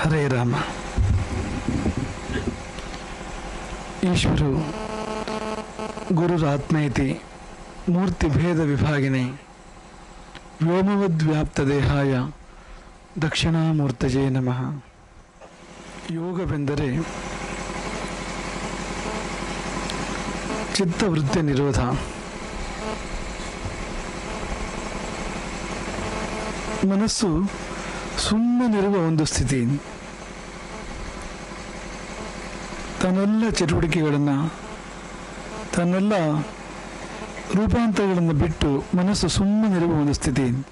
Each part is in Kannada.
ಹರೇ ರಾಮ. ಈಶ್ವರು, ಗುರುರಾತ್ಮೇತಿ ವಿಭಾಗಿನಿ, ವ್ಯೋಮವದ್ವ್ಯಾಪ್ತ ದೇಹಾಯ, ದಕ್ಷಿಣಾಮೂರ್ತಜೇ ನಮಃ. ಯೋಗವೆಂದರೆ ಚಿತ್ತವೃತ್ತಿ ನಿರೋಧ. ಮನಸ್ಸು ಸುಮ್ಮನಿರುವ ಒಂದು ಸ್ಥಿತಿ. ತನ್ನೆಲ್ಲ ಚಟುವಟಿಕೆಗಳನ್ನು, ತನ್ನೆಲ್ಲ ರೂಪಾಂತರಗಳನ್ನು ಬಿಟ್ಟು ಮನಸ್ಸು ಸುಮ್ಮನಿರುವ ಒಂದು ಸ್ಥಿತಿ.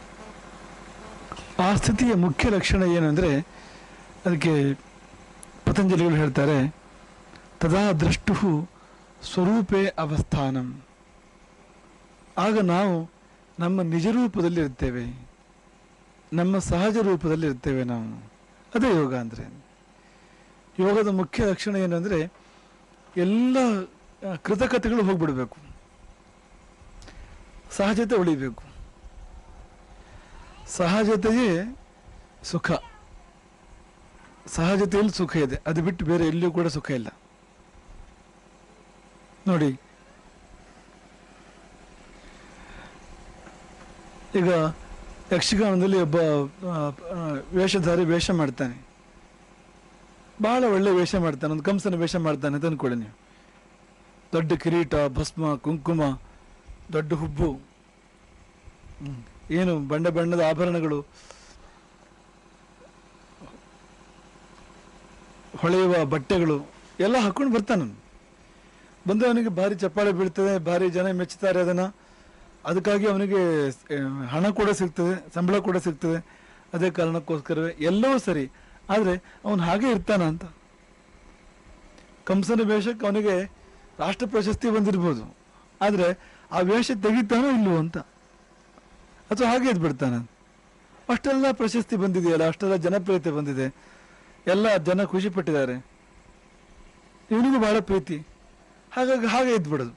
ಆ ಸ್ಥಿತಿಯ ಮುಖ್ಯ ಲಕ್ಷಣ ಏನಂದರೆ, ಅದಕ್ಕೆ ಪತಂಜಲಿಗಳು ಹೇಳ್ತಾರೆ, ತದಾ ದೃಷ್ಟು ಸ್ವರೂಪೇ ಅವಸ್ಥಾನಂ. ಆಗ ನಾವು ನಮ್ಮ ನಿಜ ರೂಪದಲ್ಲಿರ್ತೇವೆ ನಮ್ಮ ಸಹಜ ರೂಪದಲ್ಲಿ ಇರ್ತೇವೆ ನಾವು. ಅದೇ ಯೋಗ ಅಂದರೆ. ಯೋಗದ ಮುಖ್ಯ ಲಕ್ಷಣ ಏನಂದರೆ ಎಲ್ಲ ಕೃತಕತೆಗಳು ಹೋಗ್ಬಿಡಬೇಕು. ಸಹಜತೆ ಉಳಿಬೇಕು. ಸಹಜತೆಯೇ ಸುಖ. ಸಹಜತೆಯಲ್ಲಿ ಸುಖ ಇದೆ. ಅದು ಬಿಟ್ಟು ಬೇರೆ ಎಲ್ಲಿಯೂ ಕೂಡ ಸುಖ ಇಲ್ಲ. ನೋಡಿ. ಈಗ ಯಕ್ಷಗಾನದಲ್ಲಿ ಒಬ್ಬ ವೇಷಧಾರಿ ವೇಷ ಮಾಡ್ತಾನೆ. ಬಹಳ ಒಳ್ಳೆ ವೇಷ ಮಾಡ್ತಾನೆ, ಒಂದು ಕಂಸನ ವೇಷ ಮಾಡ್ತಾನೆ ಅಂತ ಅಂದ್ಕೊಳ್ಳಿ ನೀವು. ದೊಡ್ಡ ಕಿರೀಟ, ಭಸ್ಮ, ಕುಂಕುಮ, ದೊಡ್ಡ ಹುಬ್ಬು. ಏನು ಬಣ್ಣ ಬಣ್ಣದ ಆಭರಣಗಳು. ಹೊಳೆಯುವ ಬಟ್ಟೆಗಳು, ಎಲ್ಲ ಹಾಕೊಂಡು ಬರ್ತಾನೆ. ಬಂದು ಅವನಿಗೆ ಭಾರಿ ಚಪ್ಪಾಳೆ ಬೀಳ್ತದೆ, ಭಾರಿ ಜನ ಮೆಚ್ಚುತ್ತಾರೆ ಅದನ್ನ. ಅದಕ್ಕಾಗಿ ಅವನಿಗೆ, ಹಣ ಕೂಡ ಸಿಗ್ತದೆ, ಸಂಬಳ ಕೂಡ ಸಿಗ್ತದೆ. ಅದೇ ಕಾರಣಕ್ಕೋಸ್ಕರವೇ ಎಲ್ಲವೂ ಸರಿ. ಆದರೆ ಅವನು ಹಾಗೆ ಇರ್ತಾನ ಅಂತ. ಕಂಸನ ವೇಷಕ್ಕೆ ಅವನಿಗೆ ರಾಷ್ಟ್ರ ಪ್ರಶಸ್ತಿ ಬಂದಿರ್ಬೋದು. ಆದರೆ ಆ ವೇಷ ತೆಗಿತಾನೋ ಇಲ್ವೋ ಅಂತ. ಅಥವಾ ಹಾಗೆ ಇದ್ಬಿಡ್ತಾನ ಅಷ್ಟೆಲ್ಲ ಪ್ರಶಸ್ತಿ ಬಂದಿದೆಯಲ್ಲ, ಅಷ್ಟೆಲ್ಲ ಜನಪ್ರಿಯತೆ ಬಂದಿದೆ. ಎಲ್ಲ ಜನ ಖುಷಿ ಪಟ್ಟಿದ್ದಾರೆ. ಇವನಿಗೂ ಬಹಳ ಪ್ರೀತಿ. ಹಾಗಾಗಿ ಹಾಗೆ ಇದ್ಬಿಡೋದು.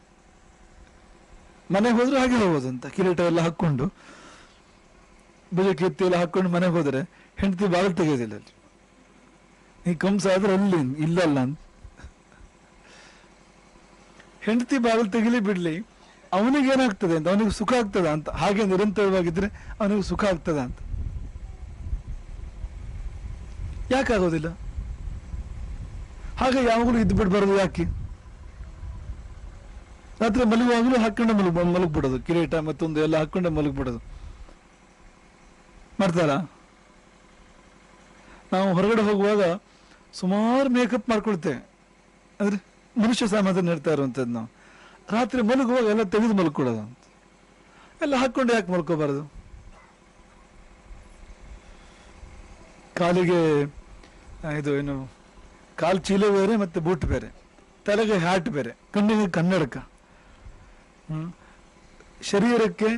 ಮನೆಗೆ ಹೋದ್ರೆ ಹಾಗೆ ಹೋಗೋದು ಅಂತ. ಕಿರೀಟ ಎಲ್ಲ ಹಾಕ್ಕೊಂಡು ಭುಜಕ್ಕೆ ಎತ್ತಿ ಎಲ್ಲ ಹಾಕ್ಕೊಂಡು ಮನೆಗೆ ಹೋದರೆ ಹೆಂಡತಿ ಬಾಗಿಲು ತೆಗೆಯೋದಿಲ್ಲ ಅಲ್ಲಿ. ಈ ಕಂಸ ಆದ್ರೆ ಅಲ್ಲಿ, ಇಲ್ಲಲ್ಲ ಅಂತ. ಹೆಂಡತಿ ಬಾಗಿಲು ತೆಗಿಲಿ ಬಿಡ್ಲಿ, ಅವನಿಗೆ ಏನಾಗ್ತದೆ ಅಂತ, ಅವನಿಗೆ ಸುಖ ಆಗ್ತದ ಅಂತ, ಹಾಗೆ ನಿರಂತರವಾಗಿದ್ರೆ ಅವನಿಗೆ ಸುಖ ಆಗ್ತದ ಅಂತ. ಯಾಕಾಗೋದಿಲ್ಲ? ಹಾಗೆ ಯಾವಾಗಲೂ ಇದ್ದು ಬಿಡಬಾರ್ದು ಯಾಕೆ? ರಾತ್ರಿ ಮಲಗುವಾಗಲೂ ಹಾಕೊಂಡೆ ಮಲಗ್ ಮಲಗ್ಬಿಡೋದು, ಕಿರೀಟ ಮತ್ತೊಂದು ಎಲ್ಲ ಹಾಕೊಂಡೆ ಮಲಗ್ಬಿಡೋದು. ಮಾಡ್ತಾರ? ನಾವು ಹೊರಗಡೆ ಹೋಗುವಾಗ ಸುಮಾರು ಮೇಕಪ್ ಮಾಡ್ಕೊಳ್ತೆ. ಅಂದರೆ ಮನುಷ್ಯ ಸಾಮಾನ್ಯ ಹೇಳ್ತಾ ಇರುವಂಥದ್ದು ನಾವು. ರಾತ್ರಿ ಮಲಗುವಾಗ ಎಲ್ಲ ತೆಗೆದು ಮಲ್ಕೊಳ್ಳೋದು ಅಂತ. ಎಲ್ಲ ಹಾಕ್ಕೊಂಡು ಯಾಕೆ ಮಲ್ಕೋಬಾರದು? ಕಾಲಿಗೆ ಇದು ಏನು, ಕಾಲು ಚೀಲ ಬೇರೆ ಮತ್ತು ಬೂಟ್ ಬೇರೆ. ತಲೆಗೆ ಹ್ಯಾಟ್ ಬೇರೆ, ಕಣ್ಣಿಗೆ ಕನ್ನಡಕ. ಶರೀರಕ್ಕೆ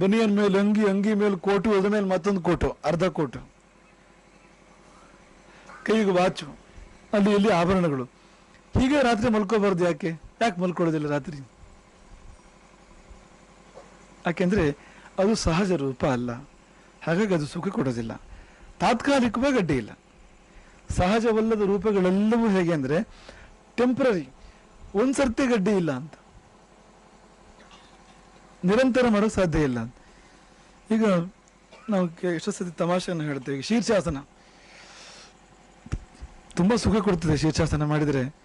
ಬನಿಯನ್ ಮೇಲೆ ಅಂಗಿ ಅಂಗಿ ಮೇಲೆ ಕೋಟು, ಅದ್ರ ಮೇಲೆ ಮತ್ತೊಂದು ಕೋಟು, ಅರ್ಧ ಕೋಟು. ಕೈಗೆ ವಾಚು ಅಲ್ಲಿ ಇಲ್ಲಿ ಆಭರಣಗಳು. ಹೀಗೆ ರಾತ್ರಿ ಮಲ್ಕೋಬಾರ್ದು ಯಾಕೆ? ಯಾಕೆ ಮಲ್ಕೊಳ್ಳೋದಿಲ್ಲ ರಾತ್ರಿ? ಯಾಕೆಂದ್ರೆ ಅದು ಸಹಜ ರೂಪ ಅಲ್ಲ. ಹಾಗಾಗಿ ಅದು ಸುಖ ಕೊಡೋದಿಲ್ಲ. ತಾತ್ಕಾಲಿಕವಾಗಿ ಅಡ್ಡಿ ಇಲ್ಲ. ಸಹಜವಲ್ಲದ ರೂಪಗಳೆಲ್ಲವೂ ಹೇಗೆ ಅಂದ್ರೆ ಟೆಂಪ್ರರಿ ಒಂದ್ಸರ್ತಿ ಗಡ್ಡಿ ಇಲ್ಲ ಅಂತ. ನಿರಂತರ ಮರೋ ಸಾಧ್ಯ ಇಲ್ಲ ಅಂತ. ಈಗ ನಾವು ಎಷ್ಟೋ ಸತಿ ತಮಾಷೆಯನ್ನು ಹೇಳ್ತೇವೆ. ಶೀರ್ಷಾಸನ. ತುಂಬಾ ಸುಖ ಕೊಡ್ತದೆ ಶೀರ್ಷಾಸನ ಮಾಡಿದರೆ.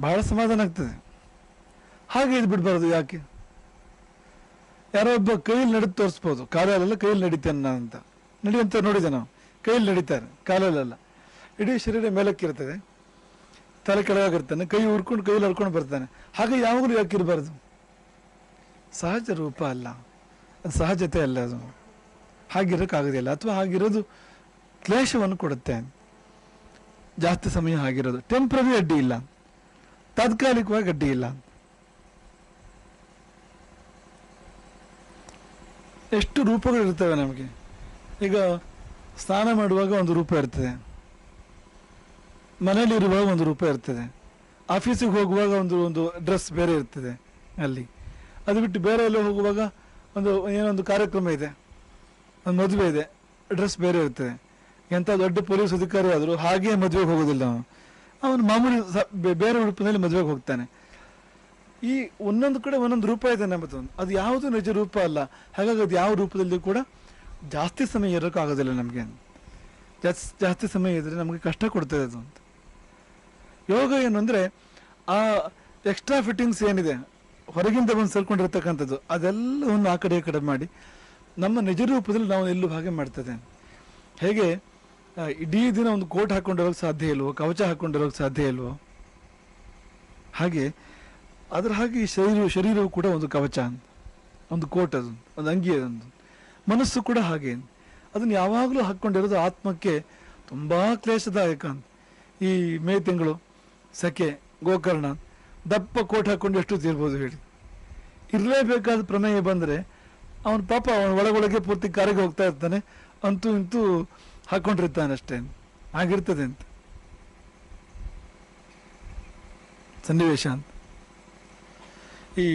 ಬಹಳ ಸಮಾಧಾನ ಆಗ್ತದೆ. ಹಾಗೆ ಇದು ಬಿಡಬಾರ್ದು ಯಾಕೆ? ಯಾರೋ ಒಬ್ಬ ಕೈಯಲ್ಲಿ ನಡೆದು ತೋರಿಸ್ಬೋದು. ಕಾಲಲ್ಲೆಲ್ಲ ಕೈಯಲ್ಲಿ ನಡೀತೇನೆ ಅಂತ. ನಡೆಯುವಂತ ನೋಡಿದೆ ನಾವು. ಕೈಯಲ್ಲಿ ನಡೀತಾರೆ. ಕಾಲಲ್ಲೆಲ್ಲ. ಇಡೀ ಶರೀರ ಮೇಲಕ್ಕಿರ್ತದೆ ತಲೆ ಕೆಳಗಾಗಿರ್ತಾನೆ ಕೈ ಉರ್ಕೊಂಡು ಕೈಯಲ್ಲಿ ಹರ್ಕೊಂಡು ಬರ್ತಾನೆ. ಹಾಗೆ ಯಾವಾಗಲೂ ಯಾಕೆ ಇರಬಾರ್ದು? ಸಹಜ ರೂಪ ಅಲ್ಲ. ಅದು ಸಹಜತೆ ಅಲ್ಲ ಅದು. ಹಾಗಿರೋಕ್ಕಾಗೋದಿಲ್ಲ ಅಥವಾ ಹಾಗಿರೋದು ಕ್ಲೇಶವನ್ನು ಕೊಡುತ್ತೆ ಜಾಸ್ತಿ ಸಮಯ ಆಗಿರೋದು. ಟೆಂಪ್ರರಿ ಅಡ್ಡಿ ಇಲ್ಲ. ತಾತ್ಕಾಲಿಕವಾಗಿ ಅಡ್ಡಿ ಇಲ್ಲ. ಎಷ್ಟು ರೂಪಗಳು ಇರ್ತವೆ ನಮಗೆ. ಈಗ ಸ್ನಾನ ಮಾಡುವಾಗ ಒಂದು ರೂಪ ಇರ್ತದೆ. ಮನೆಯಲ್ಲಿರುವಾಗ ಒಂದು ರೂಪ ಇರ್ತದೆ. ಆಫೀಸಿಗೆ ಹೋಗುವಾಗ ಒಂದು ಒಂದು ಡ್ರೆಸ್ ಬೇರೆ ಇರ್ತದೆ ಅಲ್ಲಿ. ಅದು ಬಿಟ್ಟು ಬೇರೆ ಎಲ್ಲ ಹೋಗುವಾಗ ಒಂದು ಏನೋ ಒಂದು ಕಾರ್ಯಕ್ರಮ ಇದೆ. ಒಂದು ಮದುವೆ ಇದೆ. ಡ್ರೆಸ್ ಬೇರೆ ಇರ್ತದೆ. ಎಂಥ ದೊಡ್ಡ ಪೊಲೀಸ್ ಅಧಿಕಾರಿ ಆದರೂ ಹಾಗೆ ಮದುವೆಗೆ ಹೋಗೋದಿಲ್ಲ ಅವನು. ಅವನು ಮಾಮೂಲಿ ಬೇರೆ ರೂಪದಲ್ಲಿ ಮದುವೆಗೆ ಹೋಗ್ತಾನೆ. ಈ ಒಂದೊಂದು ಕಡೆ ಒಂದೊಂದು ರೂಪ ಇದೆ ನಮ್ಮದು ಅದು ಯಾವುದು ನಿಜ ರೂಪ ಅಲ್ಲ. ಹಾಗಾಗಿ ಅದು ಯಾವ ರೂಪದಲ್ಲಿ ಕೂಡ ಜಾಸ್ತಿ ಸಮಯ ಇರೋಕ್ಕಾಗೋದಿಲ್ಲ ನಮಗೆ. ಜಾಸ್ತಿ ಜಾಸ್ತಿ ಸಮಯ ಇದ್ದರೆ ನಮಗೆ ಕಷ್ಟ ಕೊಡ್ತದೆ ಅದು ಅಂತ. ಯೋಗ ಏನು ಅಂದರೆ ಆ ಎಕ್ಸ್ಟ್ರಾ ಫಿಟ್ಟಿಂಗ್ಸ್ ಏನಿದೆ, ಹೊರಗಿಂದ ಬಂದು ಸೇರ್ಕೊಂಡಿರ್ತಕ್ಕಂಥದ್ದು ಅದೆಲ್ಲವನ್ನು ಆ ಕಡೆ ಈ ಕಡೆ ಮಾಡಿ ನಮ್ಮ ನಿಜ ರೂಪದಲ್ಲಿ ನಾವು ಎಲ್ಲೂ ಹಾಗೆ ಮಾಡ್ತದೆ. ಹೇಗೆ? ಇಡೀ ದಿನ ಒಂದು ಕೋಟ್ ಹಾಕೊಂಡಿರೋಕೆ ಸಾಧ್ಯ ಇಲ್ವೋ? ಕವಚ ಹಾಕೊಂಡಿರೋಕೆ ಸಾಧ್ಯ ಇಲ್ವೋ? ಹಾಗೆ, ಅದರ ಹಾಗೆ ಈ ಶರೀರ ಶರೀರವು ಕೂಡ ಒಂದು ಕವಚ ಒಂದು ಕೋಟ್ ಅದು, ಒಂದು ಅಂಗಿ ಅದೊಂದು ಮನಸ್ಸು ಕೂಡ ಹಾಗೆ. ಅದನ್ನು ಯಾವಾಗಲೂ ಹಾಕ್ಕೊಂಡಿರೋದು ಆತ್ಮಕ್ಕೆ ತುಂಬ ಕ್ಲೇಶದಾಯಕ ಅಂತ. ಈ ಮೇ ತಿಂಗಳು ಸಖೆ ಗೋಕರ್ಣ, ದಪ್ಪ ಕೋಟ್ ಹಾಕ್ಕೊಂಡು ಎಷ್ಟು ತೀರ್ಬೋದು ಹೇಳಿ. ಇರಲೇಬೇಕಾದ ಪ್ರಮೇಯ ಬಂದರೆ, ಅವನ ಪಾಪ ಅವನ ಒಳಗೊಳಗೆ ಪೂರ್ತಿ ಕಾರಿಗೆ ಹೋಗ್ತಾ ಇರ್ತಾನೆ. ಅಂತೂ ಇಂತೂ ಹಾಕೊಂಡಿರ್ತಾನೆ ಅಷ್ಟೇ ಆಗಿರ್ತದೆ ಅಂತ. ಸನ್ನಿವೇಶ ಅಂತ. ಈ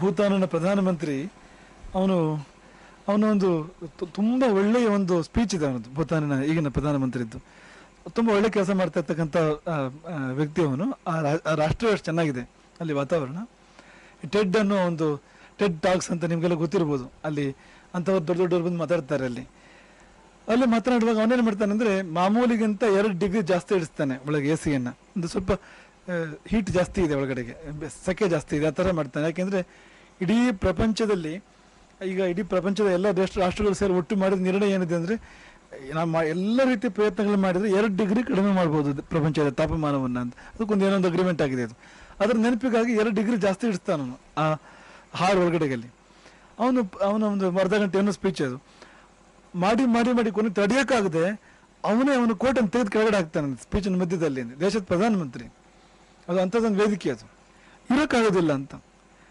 ಭೂತಾನನ ಪ್ರಧಾನಮಂತ್ರಿ, ಅವನು, ಅವನ ಒಂದು ತುಂಬ ಒಳ್ಳೆಯ ಒಂದು ಸ್ಪೀಚ್ ಇದೆ ಅವನದು ಭೂತಾನನ ಈಗಿನ ಪ್ರಧಾನಮಂತ್ರಿದ್ದು. ತುಂಬ ಒಳ್ಳೆ ಕೆಲಸ ಮಾಡ್ತಾ ಇರ್ತಕ್ಕಂಥ ವ್ಯಕ್ತಿ ಅವನು. ಆ ರಾಷ್ಟ್ರ ಎಷ್ಟು ಚೆನ್ನಾಗಿದೆ, ಅಲ್ಲಿ ವಾತಾವರಣ. ಟೆಡ್ ಅನ್ನೋ ಒಂದು ಟೆಡ್ ಟಾಕ್ಸ್ ಅಂತ ನಿಮಗೆಲ್ಲ ಗೊತ್ತಿರ್ಬೋದು, ಅಲ್ಲಿ ಅಂಥವ್ರು ದೊಡ್ಡ ದೊಡ್ಡವ್ರು ಬಂದು ಮಾತಾಡ್ತಾರೆ ಅಲ್ಲಿ. ಅಲ್ಲಿ ಮಾತನಾಡುವಾಗ ಅವನೇನು ಅಂದರೆ ಮಾಮೂಲಿಗಿಂತ ಎರಡು ಡಿಗ್ರಿ ಜಾಸ್ತಿ ಇಡಿಸ್ತಾನೆ ಒಳಗೆ ಎ ಸಿಯನ್ನು ಒಂದು ಸ್ವಲ್ಪ ಹೀಟ್ ಜಾಸ್ತಿ ಇದೆ ಒಳಗಡೆಗೆ. ಸೆಕೆ ಜಾಸ್ತಿ ಇದೆ, ಆ ಥರ ಮಾಡ್ತಾನೆ. ಯಾಕೆಂದರೆ ಇಡೀ ಪ್ರಪಂಚದಲ್ಲಿ, ಈಗ ಇಡೀ ಪ್ರಪಂಚದ ಎಲ್ಲ ದೇಶ, ರಾಷ್ಟ್ರಗಳು ಸೇರಿ ಒಟ್ಟು ಮಾಡಿದ ನಿರ್ಣಯ ಏನಿದೆ ಅಂದರೆ, ನಮ್ಮ ಎಲ್ಲ ರೀತಿಯ ಪ್ರಯತ್ನಗಳು ಮಾಡಿದರೆ ಎರಡು ಡಿಗ್ರಿ ಕಡಿಮೆ ಮಾಡ್ಬೋದು ಪ್ರಪಂಚದ ತಾಪಮಾನವನ್ನು ಅಂತ. ಅದಕ್ಕೊಂದು ಏನೊಂದು ಅಗ್ರಿಮೆಂಟ್ ಆಗಿದೆ ಅದು. ಅದರ ನೆನಪಿಗಾಗಿ ಎರಡು ಡಿಗ್ರಿ ಜಾಸ್ತಿ ಇಡಿಸ್ತಾನು ಆ ಹಾರ್ ಒಳಗಡೆಗಲ್ಲಿ. ಅವನು, ಅವನ ಒಂದು ಅರ್ಧ ಗಂಟೆ ಏನೋ ಸ್ಪೀಚ್ ಅದು. ಮಾಡಿ ಮಾಡಿ ಮಾಡಿ ಕೊನೆ ತಡೆಯೋಕ್ಕಾಗದೆ ಅವನೇ ಅವನು ಕೋಟನ್ನು ತೆಗೆದು ಕೆಳಗಡೆ ಹಾಕ್ತಾನೆ ಸ್ಪೀಚಿನ ಮಧ್ಯದಲ್ಲಿ. ದೇಶದ ಪ್ರಧಾನಮಂತ್ರಿ. ಅದು ಅಂಥದ್ದೊಂದು ವೇದಿಕೆ ಅದು. ಇರೋಕ್ಕಾಗೋದಿಲ್ಲ ಅಂತ.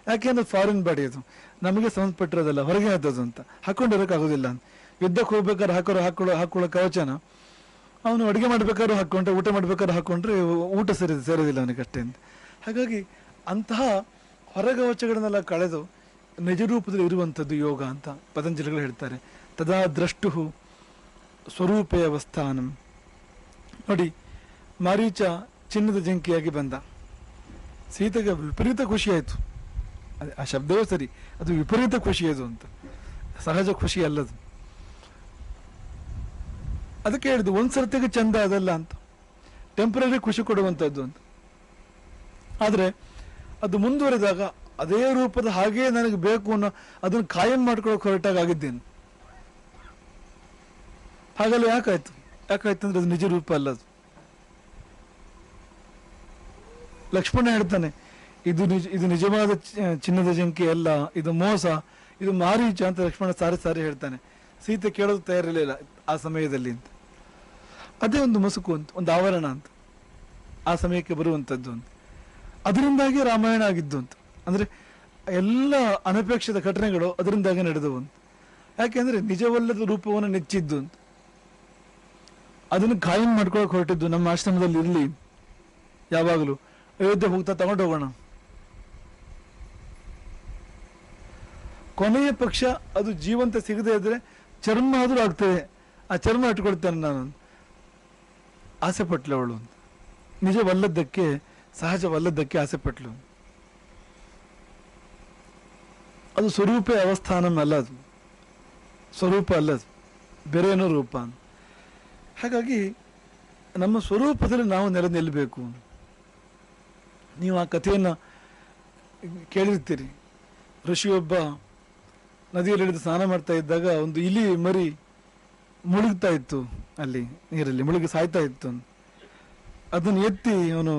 ಯಾಕೆಂದ್ರೆ ಫಾರಿನ್ ಬಾಡಿ ಅದು. ನಮಗೆ ಸಂಬಂಧಪಟ್ಟಿರೋದಲ್ಲ, ಹೊರಗೆ ಆದದ್ದು ಅಂತ. ಹಾಕೊಂಡಿರೋಕ್ಕಾಗೋದಿಲ್ಲ ಅಂತ. ಯುದ್ಧಕ್ಕೆ ಹೋಗ್ಬೇಕಾದ್ರೆ ಹಾಕೋರು ಹಾಕೊಳ್ಳೋ ಹಾಕೊಳ್ಳೋ ಕವಚನ. ಅವನು ಅಡುಗೆ ಮಾಡ್ಬೇಕಾದ್ರೂ ಹಾಕ್ಕೊಂಡ್ರೆ, ಊಟ ಮಾಡ್ಬೇಕಾದ್ರೂ ಹಾಕ್ಕೊಂಡ್ರೆ ಊಟ ಸೇರಿ, ಸೇರೋದಿಲ್ಲ ಅವನಿಗೆ ಅಷ್ಟೇ ಅಂತ. ಹಾಗಾಗಿ ಅಂತಹ ಹೊರಗವಚಗಳನ್ನೆಲ್ಲ ಕಳೆದು ನಿಜರೂಪದಲ್ಲಿ ಇರುವಂಥದ್ದು ಯೋಗ ಅಂತ ಪತಂಜಲಿಗಳು ಹೇಳ್ತಾರೆ. ತದಾ ದ್ರಷ್ಟು ಸ್ವರೂಪೇ ಅವಸ್ಥಾನಂ. ನೋಡಿ, ಮಾರೀಚ ಚಿನ್ನದ ಜಂಕಿಯಾಗಿ ಬಂದ. ಸೀತೆಗೆ ವಿಪರೀತ ಖುಷಿ ಆಯಿತು ಅದೇ, ಆ ಶಬ್ದವೇ ಸರಿ, ಅದು ವಿಪರೀತ ಖುಷಿ ಅದು ಅಂತ. ಸಹಜ ಖುಷಿ ಅಲ್ಲದು. ಅದಕ್ಕೆ ಹೇಳಿದ್ದು, ಒಂದು ಸರ್ತಿಗೆ ಚಂದ ಅದಲ್ಲ ಅಂತ. ಟೆಂಪ್ರರಿ ಖುಷಿ ಕೊಡುವಂಥದ್ದು ಅಂತ. ಆದರೆ, ಅದು ಮುಂದುವರೆದಾಗ ಅದೇ ರೂಪದ ಹಾಗೆಯೇ ನನಗೆ ಬೇಕು ಅನ್ನೋ, ಅದನ್ನು ಕಾಯಂ ಮಾಡ್ಕೊಳ್ಳೋಕೆ ಹೊರಟಾಗ ಆಗಿದ್ದೇನು. ಹಾಗಲ್ಲ, ಯಾಕಾಯ್ತು? ಯಾಕಾಯ್ತು ಅಂದ್ರೆ ಅದು ನಿಜ ರೂಪ ಅಲ್ಲ ಅದು. ಲಕ್ಷ್ಮಣ ಹೇಳ್ತಾನೆ, ಇದು ನಿಜ, ಇದು ನಿಜವಾದ ಚಿನ್ನದ ಜಂಕಿ ಅಲ್ಲ, ಇದು ಮೋಸ, ಇದು ಮಾರೀಚ ಅಂತ ಲಕ್ಷ್ಮಣ ಸಾರಿ ಸಾರಿ ಹೇಳ್ತಾನೆ. ಸೀತೆ ಕೇಳೋದು ತಯಾರಿರಲಿಲ್ಲ ಆ ಸಮಯದಲ್ಲಿ ಅಂತ. ಅದೇ ಒಂದು ಮುಸುಕು ಅಂತ, ಒಂದು ಆವರಣ ಅಂತ, ಆ ಸಮಯಕ್ಕೆ ಬರುವಂಥದ್ದು ಅಂತ. ಅದರಿಂದಾಗಿ ರಾಮಾಯಣ ಆಗಿದ್ದು ಅಂತ. ಅಂದ್ರೆ ಎಲ್ಲ ಅನಪೇಕ್ಷಿತ ಘಟನೆಗಳು ಅದರಿಂದಾಗಿ ನಡೆದವು ಅಂತ. ಯಾಕೆಂದ್ರೆ ನಿಜವಲ್ಲದ ರೂಪವನ್ನು ನೆಚ್ಚಿದ್ದು ಅಂತ. ಅದನ್ನು ಕಾಯಂ ಮಾಡ್ಕೊಳಕ್ ಹೊರಟಿದ್ದು ನಮ್ಮ ಆಶ್ರಮದಲ್ಲಿ ಇರಲಿ. ಯಾವಾಗಲೂ. ಅಯೋಧ್ಯೆ ಹೋಗ್ತಾ ತಗೊಂಡು ಹೋಗೋಣ. ಕೊನೆಯ ಪಕ್ಷ ಅದು ಜೀವಂತ ಸಿಗದೇ ಇದ್ರೆ ಚರ್ಮ ಆದರೂ ಆಗ್ತದೆ. ಆ ಚರ್ಮ ಇಟ್ಕೊಳ್ತೇನೆ ನಾನು. ಆಸೆ ಪಟ್ಲು ಅವಳು ನಿಜವಲ್ಲದ್ದಕ್ಕೆ, ಸಹಜವಲ್ಲದ್ದಕ್ಕೆ ಆಸೆ ಪಟ್ಲು. ಅದು ಸ್ವರೂಪೇ ಅವಸ್ಥಾನ ಅಲ್ಲ ಅದು. ಸ್ವರೂಪ ಅಲ್ಲ ಅದು. ಬೇರೆ ಏನೋ ರೂಪ ಅಂತ. ಹಾಗಾಗಿ ನಮ್ಮ ಸ್ವರೂಪದಲ್ಲಿ ನಾವು ನೆಲೆ ನಿಲ್ಲಬೇಕು ನೀವು ಆ ಕಥೆಯನ್ನು ಕೇಳಿರ್ತೀರಿ. ಋಷಿಯೊಬ್ಬ ನದಿಯಲ್ಲಿ ಹಿಡಿದು ಸ್ನಾನ ಮಾಡ್ತಾ ಇದ್ದಾಗ ಒಂದು ಇಲಿ ಮರಿ ಮುಳುಗ್ತಾ ಇತ್ತು ಅಲ್ಲಿ, ನೀರಲ್ಲಿ ಮುಳುಗಿ ಸಾಯ್ತಾ ಇತ್ತು. ಅದನ್ನು ಎತ್ತಿ ಅವನು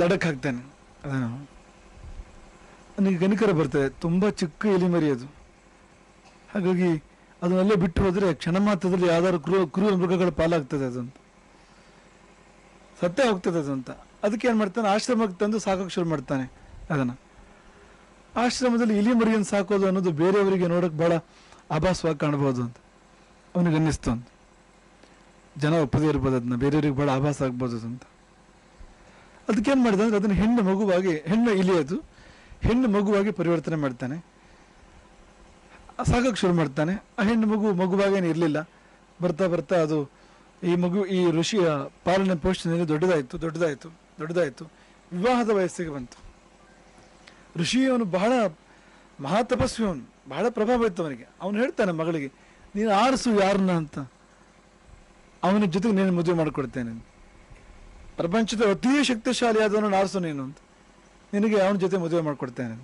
ದಡಕ್ಕೆ ಹಾಕ್ತಾನೆ. ಅದನ್ನು. ನನಗೆ ಗಣಿಕರ ಬರ್ತದೆ ತುಂಬ ಚಿಕ್ಕ ಇಲಿ ಮರಿ ಅದು. ಹಾಗಾಗಿ ಅದನ್ನಲ್ಲೇ ಬಿಟ್ಟು ಹೋದರೆ ಕ್ಷಣ ಮಾತ್ರದಲ್ಲಿ ಯಾವ್ದಾದ್ರು ಕ್ರೂ, ಕ್ರೂರ ಮೃಗಗಳ ಪಾಲಾಗ್ತದೆ ಅದಂತ. ಸತ್ತೇ ಹೋಗ್ತದೆ ಅದಂತ. ಅದಕ್ಕೆ ಏನು ಮಾಡ್ತಾನೆ? ಆಶ್ರಮಕ್ಕೆ ತಂದು ಸಾಕೋಕೆ ಶುರು ಮಾಡ್ತಾನೆ ಅದನ್ನು ಆಶ್ರಮದಲ್ಲಿ ಇಲಿ ಮರಿಯನ್ನು ಸಾಕೋದು ಅನ್ನೋದು ಬೇರೆಯವರಿಗೆ ನೋಡೋಕೆ ಭಾಳ ಆಭಾಸವಾಗಿ ಕಾಣ್ಬೋದು ಅಂತ. ಅವನಿಗೆ ಅನ್ನಿಸ್ತು ಅಂತ. ಜನ ಒಪ್ಪದೇ ಇರ್ಬೋದು ಅದನ್ನ. ಬೇರೆಯವ್ರಿಗೆ ಭಾಳ ಆಭಾಸ ಆಗ್ಬೋದು ಅಂತ ಅದಕ್ಕೇನು ಮಾಡಿದೆ ಅಂದರೆ ಅದನ್ನು ಹೆಣ್ಣು ಮಗುವಾಗಿ, ಹೆಣ್ಣು ಇಲಿ ಅದು. ಹೆಣ್ಣು ಮಗುವಾಗಿ ಪರಿವರ್ತನೆ ಮಾಡ್ತಾನೆ. ಸಾಕಕ್ಕೆ ಶುರು ಮಾಡ್ತಾನೆ. ಆ ಹೆಣ್ಣು ಮಗು ಮಗುವಾಗೇನು ಇರಲಿಲ್ಲ. ಬರ್ತಾ ಬರ್ತಾ ಅದು ಈ ಮಗು, ಈ ಋಷಿಯ ಪಾಲನೆ ಪೋಷಣೆಯಲ್ಲಿ ದೊಡ್ಡದಾಯಿತು ದೊಡ್ಡದಾಯಿತು ದೊಡ್ಡದಾಯಿತು. ವಿವಾಹದ ವಯಸ್ಸಿಗೆ ಬಂತು. ಋಷಿಯವನು ಬಹಳ ಮಹಾ ತಪಸ್ವಿ ಅವನು ಬಹಳ ಪ್ರಭಾವ ಇತ್ತು ಅವನಿಗೆ. ಅವನು ಹೇಳ್ತಾನೆ ಮಗಳಿಗೆ, ನೀನು ಆರಿಸು ಯಾರನ್ನ ಅಂತ. ಅವನ ಜೊತೆಗೆ ನೀನು ಮದುವೆ ಮಾಡಿಕೊಡ್ತೇನೆ ಪ್ರಪಂಚದ ಅತೀ ಶಕ್ತಿಶಾಲಿ ಆದವನು ಆರಿಸು ನೀನು ಅಂತ. ನಿನಗೆ ಅವನ ಜೊತೆ ಮದುವೆ ಮಾಡಿಕೊಡ್ತೇನೆ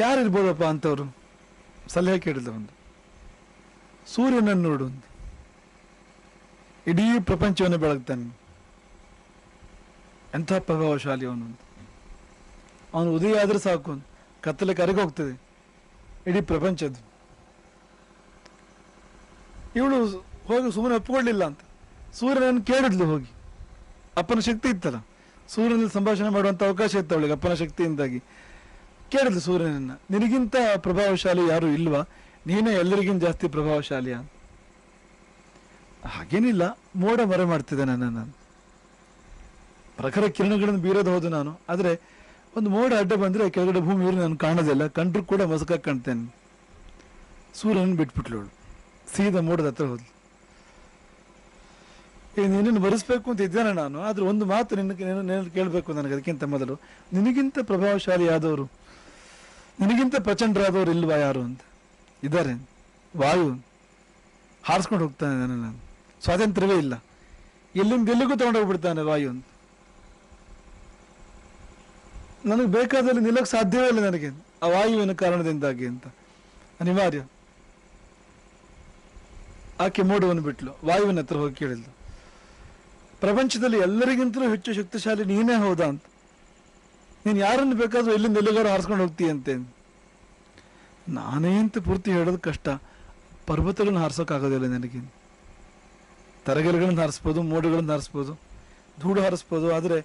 ಯಾರಿರ್ಬೋದಪ್ಪ ಅಂತವ್ರು? ಸಲಹೆ ಕೇಳಿದ ಒಂದು. ಸೂರ್ಯನನ್ನು ನೋಡು ಒಂದು ಇಡೀ ಪ್ರಪಂಚವನ್ನು ಬೆಳಗ್ತಾನೆ. ಎಂಥ ಪ್ರಭಾವಶಾಲಿ ಅವನು ಅವನು ಉದಯ ಆದ್ರೆ ಸಾಕು ಕತ್ತಲೆ ಕರಗಿ ಹೋಗ್ತದೆ. ಇಡೀ ಪ್ರಪಂಚದ್ದು. ಇವಳು ಹೋಗಿ ಸುಮ್ಮನೆ ಒಪ್ಪಿಕೊಳ್ಳಿಲ್ಲ ಅಂತ. ಸೂರ್ಯನನ್ನು ಕೇಳಿದ್ಲು ಹೋಗಿ. ಅಪ್ಪನ ಶಕ್ತಿ ಇತ್ತಲ್ಲ. ಸೂರ್ಯನಲ್ಲಿ ಸಂಭಾಷಣೆ ಮಾಡುವಂಥ ಅವಕಾಶ ಇತ್ತು ಅವಳಿಗೆ, ಅಪ್ಪನ ಶಕ್ತಿಯಿಂದಾಗಿ. ಕೇಳಿದ್ಲು ಸೂರ್ಯನನ್ನ. ನಿನಗಿಂತ ಪ್ರಭಾವಶಾಲಿ ಯಾರು ಇಲ್ವಾ? ನೀನೇ ಎಲ್ಲರಿಗಿಂತ ಜಾಸ್ತಿ ಪ್ರಭಾವಶಾಲಿಯ? ಹಾಗೇನಿಲ್ಲ, ಮೋಡ ಮರೆ ಮಾಡ್ತಿದ್ದೆ ನನ್ನನ್ನು. ಪ್ರಖರ ಕಿರಣಗಳನ್ನು ಬೀರೋದು ಹೌದು ನಾನು. ಆದರೆ ಒಂದು ಮೋಡ ಅಡ್ಡ ಬಂದ್ರೆ ಕೆಳಗಡೆ ಭೂಮಿ ಇವರು ನಾನು ಕಾಣೋದಿಲ್ಲ. ಕಂಡ್ರು ಕೂಡ ಮಸಕಾಗಿ ಕಾಣ್ತೇನೆ. ಸೂರ್ಯನ ಬಿಟ್ಬಿಟ್ಲು ಸೀದ ಮೋಡದ ಹತ್ರ ಹೋದ್ಲು. ನಿನ್ನನ್ನು ಬರೆಸ್ಬೇಕು ಅಂತ ಇದ್ದೇನೆ ನಾನು. ಆದರೆ ಒಂದು ಮಾತು ನಿನ್ನ ನಿನ್ನ ಕೇಳಬೇಕು ನನಗೆ ಅದಕ್ಕಿಂತ ಮೊದಲು. ನಿನಗಿಂತ ಪ್ರಭಾವಶಾಲಿ ಆದವರು ನಿನಗಿಂತ ಪ್ರಚಂಡರಾದವರು ಇಲ್ವಾ ಯಾರು ಅಂತ? ಇದ್ದಾರೆ. ವಾಯು ಹಾರಿಸ್ಕೊಂಡು ಹೋಗ್ತಾನೆ ನಾನು. ಸ್ವಾತಂತ್ರ್ಯವೇ ಇಲ್ಲ. ಎಲ್ಲಿಂದ ಎಲ್ಲಿಗೂ ತಗೊಂಡೋಗ್ಬಿಡ್ತಾನೆ ವಾಯು ಅಂತ. ನನಗೆ ಬೇಕಾದಲ್ಲಿ ನಿಲ್ಲಕ್ಕೆ ಸಾಧ್ಯವೇ ಇಲ್ಲ ನನಗೆ. ಆ ವಾಯುವಿನ ಕಾರಣದಿಂದಾಗಿ ಅಂತ. ಅನಿವಾರ್ಯ. ಆಕೆ ಮೂಡವನ್ನು ಬಿಟ್ಲು ವಾಯುವಿನ ಹತ್ರ ಹೋಗಿ ಕೇಳಿದ್ಲು. ಪ್ರಪಂಚದಲ್ಲಿ ಎಲ್ಲರಿಗಿಂತಲೂ ಹೆಚ್ಚು ಶಕ್ತಿಶಾಲಿ ನೀನೇ ಹೌದಾ ಅಂತ. ನೀನು ಯಾರನ್ನು ಬೇಕಾದ್ರೂ ಎಲ್ಲಿಂದ ಎಲ್ಲಿಗಾರು ಹಾರಿಸ್ಕೊಂಡು ಹೋಗ್ತೀಯಂತೆ. ನಾನೇ ಅಂತ ಪೂರ್ತಿ ಹೇಳೋದು ಕಷ್ಟ. ಪರ್ವತಗಳನ್ನ ಹಾರಿಸೋಕ್ಕಾಗೋದಿಲ್ಲ ನನಗೆ. ತರಗೆಲೆಗಳನ್ನ ಹಾರಿಸ್ಬೋದು, ಮೋಡಗಳನ್ನು ಹಾರಿಸ್ಬೋದು, ಧೂಳು ಹಾರಿಸ್ಬೋದು, ಆದರೆ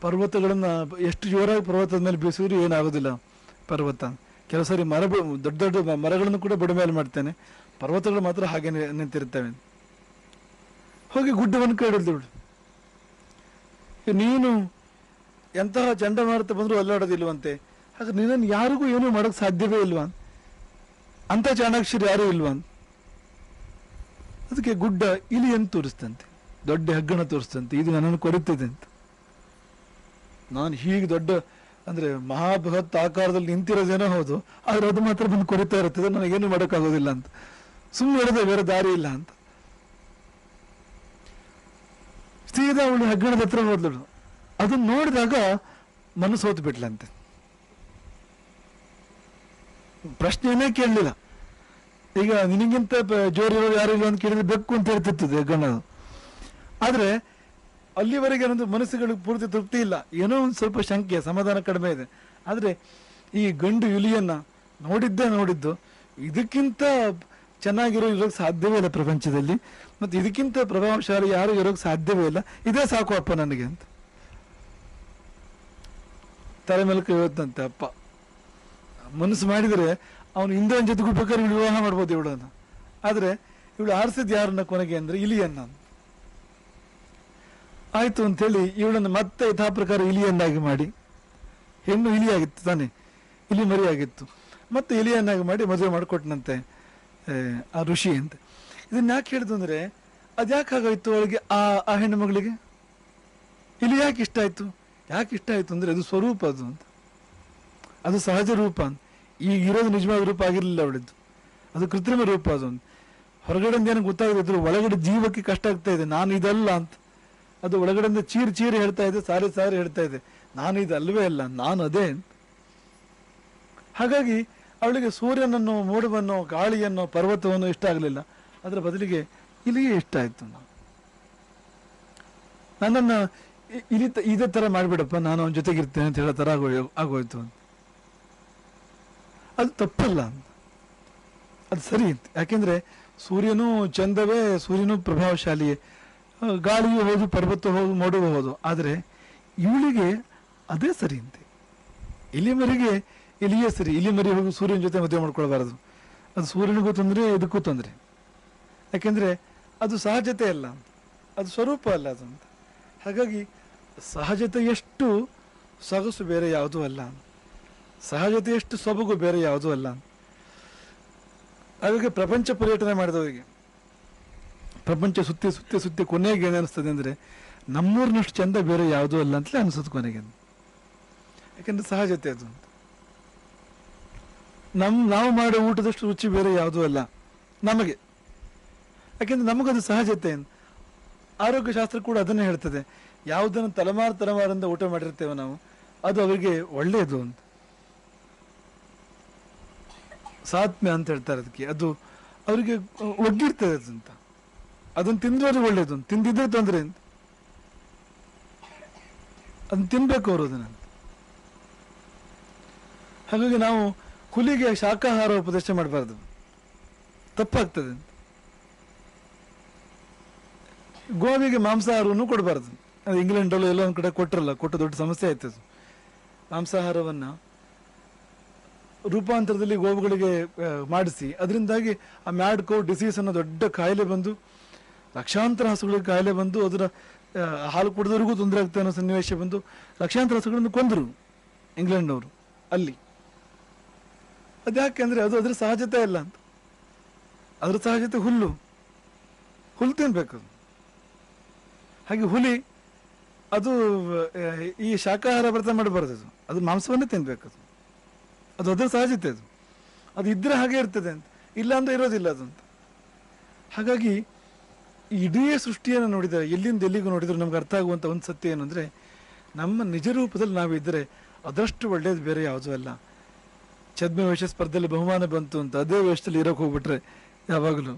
ಪರ್ವತಗಳನ್ನು ಎಷ್ಟು ಜೋರಾಗಿ ಪರ್ವತದ ಮೇಲೆ ಬೀಸಿದ್ರು ಏನಾಗೋದಿಲ್ಲ ಪರ್ವತ. ಕೆಲವು ಸಾರಿ ಮರ ದೊಡ್ಡ ದೊಡ್ಡ ಮರಗಳನ್ನು ಕೂಡ ಬುಡಮೇಲೆ ಮಾಡ್ತೇನೆ. ಪರ್ವತಗಳು ಮಾತ್ರ ಹಾಗೆ ನಿಂತಿರ್ತೇವೆ ಹೋಗಿ ಗುಡ್ಡವನ್ನು ಕೇಳಿದ್ದು ನೀನು ಎಂತಹ ಚಂಡಮಾರುತ ಬಂದರೂ ಅಲ್ಲಾಡೋದಿಲ್ವಂತೆ. ಹಾಗೆ ನಿನ್ನನ್ನು ಯಾರಿಗೂ ಏನೂ ಮಾಡೋಕ್ಕೆ ಸಾಧ್ಯವೇ ಇಲ್ವಾ ಅಂತ ಚಾಣಾಕ್ಷರಿ ಯಾರೂ ಇಲ್ವಾ ಅದಕ್ಕೆ ಗುಡ್ಡ ಇಲಿಯನ್ನು ತೋರಿಸ್ತಂತೆ ದೊಡ್ಡ ಹೆಗ್ಗಣ ತೋರಿಸ್ತಂತೆ ಇದು ನನ್ನನ್ನು ಕೊಡುತ್ತಿದೆ ಅಂತ ನಾನು ಹೀಗೆ ದೊಡ್ಡ, ಅಂದ್ರೆ ಮಹಾಬೃಹತ್ ಆಕಾರದಲ್ಲಿ ನಿಂತಿರೋದೇನೋ ಹೌದು, ಆದ್ರೆ ಅದು ಮಾತ್ರ ಬಂದು ಕೊರಿತಾ ಇರುತ್ತದೆ ನನಗೇನು ಮಾಡೋಕ್ಕಾಗೋದಿಲ್ಲ ಅಂತ. ಸುಮ್ಮನೆ ಇರದೆ ಬೇರೆ ದಾರಿ ಇಲ್ಲ ಅಂತ. ಸೀದಾ ಅವಳು ಹೆಗ್ಗಣದ ಹತ್ರ ಹೋದ್ಲಳು ಅದನ್ನ ನೋಡಿದಾಗ ಮನಸ್ಸು ಹೋತು ಬಿಟ್ಲಂತೆ ಪ್ರಶ್ನೆಯನ್ನೇ ಕೇಳಲಿಲ್ಲ. ಈಗ ನಿನಗಿಂತ ಪ- ಜೋರಿರೋ ಯಾರು ಇಲ್ಲ ಅಂತ ಕೇಳಿದ್ರೆ ಬೆಕ್ಕು ಅಂತ ಹೇಳ್ತಿರ್ತದೆ ಗಣ್ಣದು ಆದರೆ ಅಲ್ಲಿವರೆಗೆ ಏನಂದ್ರೆ ಮನಸ್ಸುಗಳಿಗೆ ಪೂರ್ತಿ ತೃಪ್ತಿ ಇಲ್ಲ. ಏನೋ ಒಂದು ಸ್ವಲ್ಪ ಶಂಕೆ, ಸಮಾಧಾನ ಕಡಿಮೆ ಇದೆ. ಆದರೆ ಈ ಗಂಡು ಇಲಿಯನ್ನು ನೋಡಿದ್ದೇ ನೋಡಿದ್ದು, ಇದಕ್ಕಿಂತ ಚೆನ್ನಾಗಿರೋ ಇರೋಕೆ ಸಾಧ್ಯವೇ ಇಲ್ಲ ಪ್ರಪಂಚದಲ್ಲಿ. ಮತ್ತೆ ಇದಕ್ಕಿಂತ ಪ್ರಭಾವಶಾಲಿ ಯಾರು ಇರೋಕ್ಕೆ ಸಾಧ್ಯವೇ ಇಲ್ಲ. ಇದೇ ಸಾಕು ಅಪ್ಪ ನನಗೆ ಅಂತ. ತಲೆ ಮೇಲೆ ಕೈವತ್ತಂತೆ ಅಪ್ಪ. ಮನಸ್ಸು ಮಾಡಿದರೆ ಅವನು ಇಂದ್ರನ ಜೊತೆಗೂ ಬೇಕಾದ್ರೆ ಇವಳು ವಿವಾಹ ಮಾಡ್ಬೋದು ಇವಳನ್ನು. ಆದರೆ ಇವಳು ಆರಿಸಿದ ಯಾರನ್ನ ಕೊನೆಗೆ ಅಂದರೆ ಇಲಿಯನ್ನ. ಆಯಿತು ಅಂತೇಳಿ ಇವಳನ್ನು ಮತ್ತೆ ಯಥಾ ಪ್ರಕಾರ ಇಲಿಯನ್ನಾಗಿ ಮಾಡಿ. ಹೆಣ್ಣು ಇಲಿಯಾಗಿತ್ತು ತಾನೆ. ಇಲಿ ಮರಿಯಾಗಿತ್ತು. ಮತ್ತೆ ಇಲಿಯನ್ನಾಗಿ ಮಾಡಿ ಮದುವೆ ಮಾಡಿಕೊಟ್ಟನಂತೆ ಆ, ಋಷಿ ಅಂತ. ಇದನ್ನ ಯಾಕೆ ಹೇಳಿದ್ರು ಅದು ಅದ್ಯಾಕೆ ಆಗೋಯ್ತು ಅವಳಿಗೆ ಆ ಆ ಹೆಣ್ಣು ಮಗಳಿಗೆ? ಇಲ್ಲಿ ಯಾಕೆ ಇಷ್ಟ ಆಯ್ತು? ಯಾಕೆ ಇಷ್ಟ ಆಯ್ತು ಅಂದ್ರೆ ಅದು ಸ್ವರೂಪ ಅದು ಅಂತ. ಅದು ಸಹಜ ರೂಪ ಅಂತ. ಈಗ ಇರೋದು ನಿಜವಾದ ರೂಪ ಆಗಿರಲಿಲ್ಲ ಅವಳಿದ್ದು. ಅದು ಕೃತ್ರಿಮ ರೂಪ ಅದು ಅಂತ. ಹೊರಗಡೆಯಿಂದ ಏನು ಗೊತ್ತಾಗದಿದ್ರು ಒಳಗಡೆ ಜೀವಕ್ಕೆ ಕಷ್ಟ ಆಗ್ತಾ ಇದೆ, ನಾನು ಇದಲ್ಲ ಅಂತ. ಅದು ಒಳಗಡೆಯಿಂದ ಚೀರ್ ಚೀರ್ ಹೇಳ್ತಾ ಇದೆ, ಸಾರಿ ಸಾರಿ ಹೇಳ್ತಾ ಇದೆ. ನಾನು ಇದಲ್ವೇ ಅಲ್ಲ, ನಾನು ಅದೇ ಹಾಗಾಗಿ ಅವಳಿಗೆ ಸೂರ್ಯನನ್ನು, ಮೋಡವನ್ನು, ಗಾಳಿಯನ್ನು, ಪರ್ವತವನ್ನು ಇಷ್ಟ ಆಗಲಿಲ್ಲ. ಅದರ ಬದಲಿಗೆ ಇಲ್ಲಿಗೆ ಇಷ್ಟ ಆಯ್ತು. ನನ್ನನ್ನು ಇ- ಇಲ್ಲಿ ಇದೇ ತರ ಮಾಡಿಬಿಡಪ್ಪ, ನಾನು ಅವನ ಜೊತೆಗಿರ್ತೇನೆ ಅಂತ ಹೇಳೋ ಆಗೋ ಆಗೋಯ್ತು ಅಂತ. ಅದು ತಪ್ಪಲ್ಲ ಅದು ಸರಿ ಯಾಕೆಂದ್ರೆ ಸೂರ್ಯನೂ ಚಂದವೇ ಸೂರ್ಯನೂ ಪ್ರಭಾವಶಾಲಿ. ಗಾಳಿಯು ಹೋದು, ಪರ್ವತ ಹೌದು, ಮೋಡವೂ ಹೌದು. ಆದರೆ ಇವಳಿಗೆ ಅದೇ ಸರಿ ಅಂತೆ. ಇಲಿ ಮರಿಗೆ ಇಲಿಯೇ ಸರಿ ಇಲಿ ಮರಿ ಹೋಗಿ ಸೂರ್ಯನ ಜೊತೆ ಮದುವೆ ಮಾಡ್ಕೊಳ್ಬಾರದು. ಅದು ಸೂರ್ಯನಿಗೂ ತೊಂದರೆ, ಇದಕ್ಕೂ ತೊಂದರೆ. ಯಾಕೆಂದ್ರೆ ಅದು ಸಹಜತೆ ಅಲ್ಲ ಅದು ಸ್ವರೂಪ ಅಲ್ಲ ಅದು ಹಾಗಾಗಿ ಸಹಜತೆ ಎಷ್ಟು ಸೊಗಸು ಬೇರೆ ಯಾವುದೂ ಅಲ್ಲ. ಸಹಜತೆಯಷ್ಟು ಸೊಬಗು ಬೇರೆ ಯಾವುದೂ ಅಲ್ಲ. ಹಾಗಾಗಿ ಪ್ರಪಂಚ ಪರ್ಯಟನೆ ಮಾಡಿದವರಿಗೆ, ಪ್ರಪಂಚ ಸುತ್ತಿ ಸುತ್ತಿ ಸುತ್ತಿ ಕೊನೆಗೆ ಏನಿಸ್ತದೆ ಅಂದರೆ ನಮ್ಮೂರಿನಷ್ಟು ಚಂದ ಬೇರೆ ಯಾವುದೂ ಅಲ್ಲ ಅಂತಲೇ ಅನಿಸುತ್ತೆ ಕೊನೆಗೆ. ಯಾಕೆಂದ್ರೆ ಸಹಜತೆ ಅದು. ನಮ್, ನಾವು ಮಾಡೋ ಊಟದಷ್ಟು ರುಚಿ ಬೇರೆ ಯಾವುದೂ ಅಲ್ಲ. ನಮಗೆ. ಯಾಕೆಂದ್ರೆ ನಮಗದು ಸಹಜತೆ. ಆರೋಗ್ಯ ಶಾಸ್ತ್ರ ಕೂಡ ಅದನ್ನೇ ಹೇಳ್ತದೆ. ಯಾವುದನ್ನು ತಲೆಮಾರು ತಲೆಮಾರಿಂದ ಊಟ ಮಾಡಿರ್ತೇವೆ ನಾವು, ಅದು ಅವರಿಗೆ ಒಳ್ಳೆಯದು ಅಂತ. ಸಾತ್ಮ್ಯ ಅಂತ ಹೇಳ್ತಾರೆ ಅದಕ್ಕೆ. ಅದು ಅವರಿಗೆ ಒಗ್ಗಿರ್ತದೆ ಅದಂತ. ಅದನ್ನು ತಿಂದ್ರೆ ಅವ್ರಿಗೆ ಒಳ್ಳೇದು ತಿಂದಿದ್ರೆ ತೊಂದರೆ ಅಂತ. ಅದನ್ನು ತಿನ್ಬೇಕು ಅವರು ಅದನ್ನ ಹಾಗಾಗಿ ನಾವು ಹುಲಿಗೆ ಶಾಖಾಹಾರ ಉಪದೇಶ ಮಾಡಬಾರ್ದು. ತಪ್ಪಾಗ್ತದೆ ಅಂತ. ಗೋವಿಗೆ ಮಾಂಸಾಹಾರವನ್ನು ಕೊಡಬಾರ್ದು. ಅದು ಇಂಗ್ಲೆಂಡಲ್ಲೂ ಎಲ್ಲ ಒಂದು ಕಡೆ ಕೊಟ್ಟರಲ್ಲ ಕೊಟ್ಟು ದೊಡ್ಡ ಸಮಸ್ಯೆ ಆಯ್ತು ಮಾಂಸಾಹಾರವನ್ನು ರೂಪಾಂತರದಲ್ಲಿ ಗೋವುಗಳಿಗೆ ಮಾಡಿಸಿ. ಅದರಿಂದಾಗಿ ಆ ಮ್ಯಾಡ್ ಕೋ ಡಿಸೀಸ್ ಅನ್ನೋ ದೊಡ್ಡ ಕಾಯಿಲೆ ಬಂದು, ಲಕ್ಷಾಂತರ ಹಸುಗಳಿಗೆ ಕಾಯಿಲೆ ಬಂದು, ಅದರ ಹಾಲು ಕುಡಿದವರಿಗೂ ತೊಂದರೆ ಆಗ್ತದೆ ಅನ್ನೋ ಸನ್ನಿವೇಶ ಬಂದು, ಲಕ್ಷಾಂತರ ಹಸುಗಳನ್ನು ಕೊಂದರು ಇಂಗ್ಲೆಂಡ್ನವರು ಅಲ್ಲಿ. ಅದ್ಯಾಕೆ ಅಂದ್ರೆ ಅದು ಅದರ ಸಹಜತೆ ಇಲ್ಲ ಅಂತ. ಅದ್ರ ಸಹಜತೆ ಹುಲ್ಲು. ಹುಲ್ಲು ತಿನ್ಬೇಕು. ಹಾಗೆ ಹುಲಿ ಅದು ಈ ಶಾಖಾಹಾರ ವ್ರತ ಮಾಡಬಾರ್ದು ಅದು. ಅದು ಮಾಂಸವನ್ನೇ ತಿನ್ಬೇಕು ಅದು. ಅದು ಅದ್ರ ಸಹಜತೆ ಅದು. ಅದು ಇದ್ರೆ ಹಾಗೆ ಇರ್ತದೆ ಅಂತ. ಇಲ್ಲ ಅಂದ್ರೆ ಇರೋದಿಲ್ಲ ಅದು ಅಂತ. ಹಾಗಾಗಿ, ಇಡೀ ಸೃಷ್ಟಿಯನ್ನು ನೋಡಿದರೆ, ಎಲ್ಲಿಂದ ಎಲ್ಲಿಗೂ ನೋಡಿದ್ರೆ ನಮ್ಗೆ ಅರ್ಥ ಆಗುವಂಥ ಒಂದು ಸತ್ಯ ಏನಂದರೆ ನಮ್ಮ ನಿಜ ರೂಪದಲ್ಲಿ ನಾವಿದ್ದರೆ ಅದಷ್ಟು ಒಳ್ಳೆಯದು ಬೇರೆ ಯಾವುದೂ ಅಲ್ಲ. ಛದ್ಮವೇಷ ಸ್ಪರ್ಧೆಯಲ್ಲಿ ಬಹುಮಾನ ಬಂತು ಅಂತ ಅದೇ ವೇಷದಲ್ಲಿ ಇರೋಕೆ ಹೋಗ್ಬಿಟ್ರೆ ಯಾವಾಗಲೂ.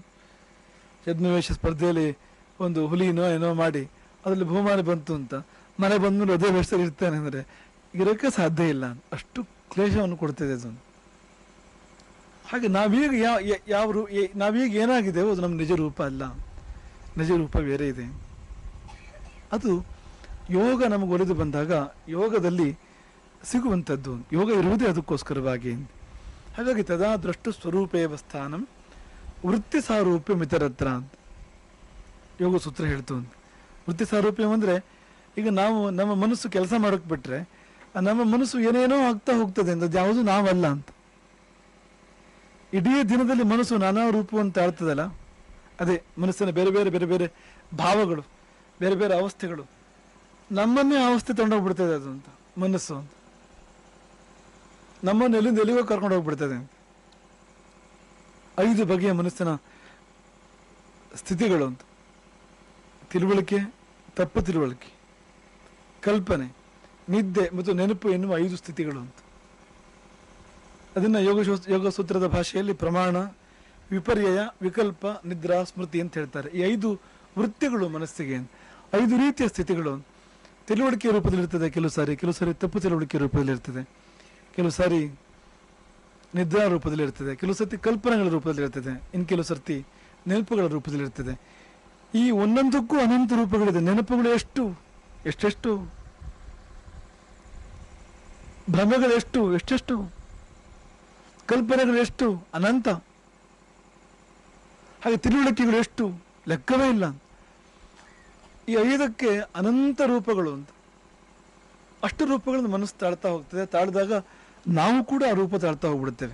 ಛದ್ಮವೇಷ ಸ್ಪರ್ಧೆಯಲ್ಲಿ ಒಂದು ಹುಲಿನೋ ಏನೋ ಮಾಡಿ ಅದರಲ್ಲಿ ಬಹುಮಾನ ಬಂತು ಅಂತ. ಮನೆ ಬಂದ್ಮೇಲೆ ಅದೇ ವ್ಯವಸ್ಥೆ ಇರ್ತಾನೆ ಅಂದರೆ ಇರೋಕ್ಕೆ ಸಾಧ್ಯ ಇಲ್ಲ. ಅಷ್ಟು ಕ್ಲೇಶವನ್ನು ಕೊಡ್ತಿದೆ ಅದು. ಹಾಗೆ ನಾವೀಗ ಯಾವ ಯಾವ ರೂ ನಾವೀಗ ಏನಾಗಿದೆ ಅದು ನಮ್ಮ ನಿಜ ರೂಪ ಅಲ್ಲ. ನಿಜ ರೂಪ ಬೇರೆ ಇದೆ. ಅದು ಯೋಗ ನಮಗೆ ಒಲಿದು ಬಂದಾಗ ಯೋಗದಲ್ಲಿ ಸಿಗುವಂಥದ್ದು, ಯೋಗ ಇರುವುದೇ ಅದಕ್ಕೋಸ್ಕರವಾಗಿ. ಹಾಗಾಗಿ ತದಾ ದೃಷ್ಟು ಸ್ವರೂಪೇವ ಸ್ಥಾನಂ ವೃತ್ತಿ ಸಾರೂಪ್ಯ ಮಿತರತ್ರ ಯೋಗ ಸೂತ್ರ ಹೇಳ್ತು ಅಂತ. ವೃತ್ತಿ ಸಾರೂಪ್ಯಂ ಅಂದರೆ ಈಗ ನಾವು ನಮ್ಮ ಮನಸ್ಸು ಕೆಲಸ ಮಾಡೋಕೆ ಬಿಟ್ರೆ ನಮ್ಮ ಮನಸ್ಸು ಏನೇನೋ ಆಗ್ತಾ ಹೋಗ್ತದೆ ಅಂತ ಯಾವುದು ನಾವಲ್ಲ ಅಂತ. ಇಡೀ ದಿನದಲ್ಲಿ ಮನಸ್ಸು ನಾನಾ ರೂಪವನ್ನು ತಾಳ್ತದಲ್ಲ ಅದೇ ಮನಸ್ಸಿನ ಬೇರೆ ಬೇರೆ ಬೇರೆ ಬೇರೆ ಭಾವಗಳು, ಬೇರೆ ಬೇರೆ ಅವಸ್ಥೆಗಳು. ನಮ್ಮನ್ನೇ ಅವಸ್ಥೆ ತಗೊಂಡೋಗ್ಬಿಡ್ತದೆ ಅದು ಅಂತ, ಮನಸ್ಸು ಅಂತ. ನಮ್ಮನ್ನು ಎಲ್ಲಿಂದ ಎಲ್ಲಿಗೋ ಕರ್ಕೊಂಡು ಹೋಗ್ಬಿಡ್ತದೆ ಅಂತ. ಐದು ಬಗೆಯ ಮನಸ್ಸಿನ ಸ್ಥಿತಿಗಳು ಅಂತ. ತಿಳುವಳಿಕೆ ತಪ್ಪು ತಿಳುವಳಿಕೆ, ಕಲ್ಪನೆ, ನಿದ್ದೆ ಮತ್ತು ನೆನಪು ಎನ್ನುವ ಐದು ಸ್ಥಿತಿಗಳು ಅಂತ. ಅದನ್ನು ಯೋಗ ಯೋಗ ಸೂತ್ರದ ಭಾಷೆಯಲ್ಲಿ ಪ್ರಮಾಣ, ವಿಪರ್ಯಯ, ವಿಕಲ್ಪ, ನಿದ್ರಾ, ಸ್ಮೃತಿ ಅಂತ ಹೇಳ್ತಾರೆ. ಈ ಐದು ವೃತ್ತಿಗಳು ಮನಸ್ಸಿಗೆ ಐದು ರೀತಿಯ ಸ್ಥಿತಿಗಳು ತಿಳುವಳಿಕೆ ರೂಪದಲ್ಲಿರ್ತದೆ ಕೆಲವು ಸಾರಿ ಕೆಲವು ಸಾರಿ ತಪ್ಪು ತಿಳುವಳಿಕೆ ರೂಪದಲ್ಲಿರ್ತದೆ ಕೆಲವು ಸಾರಿ ನಿದ್ರಾ ರೂಪದಲ್ಲಿರ್ತದೆ ಕೆಲವು ಸರ್ತಿ ಕಲ್ಪನೆಗಳ ರೂಪದಲ್ಲಿರ್ತದೆ ಇನ್ನು ಕೆಲವು ಸರ್ತಿ ನೆನಪುಗಳ ರೂಪದಲ್ಲಿರ್ತದೆ ಈ ಒಂದೊಂದಕ್ಕೂ ಅನಂತ ರೂಪಗಳಿದೆ. ನೆನಪುಗಳು ಎಷ್ಟು? ಎಷ್ಟೆಷ್ಟು? ಭ್ರಮೆಗಳು ಎಷ್ಟು ಎಷ್ಟೆಷ್ಟು? ಕಲ್ಪನೆಗಳು ಎಷ್ಟು ಅನಂತ? ಹಾಗೆ ತಿಳುವಳಿಕೆಗಳು ಎಷ್ಟು ಲೆಕ್ಕವೇ ಇಲ್ಲ. ಈ ಐದಕ್ಕೆ ಅನಂತ ರೂಪಗಳು ಅಂತ. ಅಷ್ಟು ರೂಪಗಳನ್ನು ಮನಸ್ಸು ತಾಳ್ತಾ ಹೋಗ್ತದೆ. ತಾಳ್ದಾಗ ನಾವು ಕೂಡ ಆ ರೂಪ ತಾಳ್ತಾ ಹೋಗ್ಬಿಡ್ತೇವೆ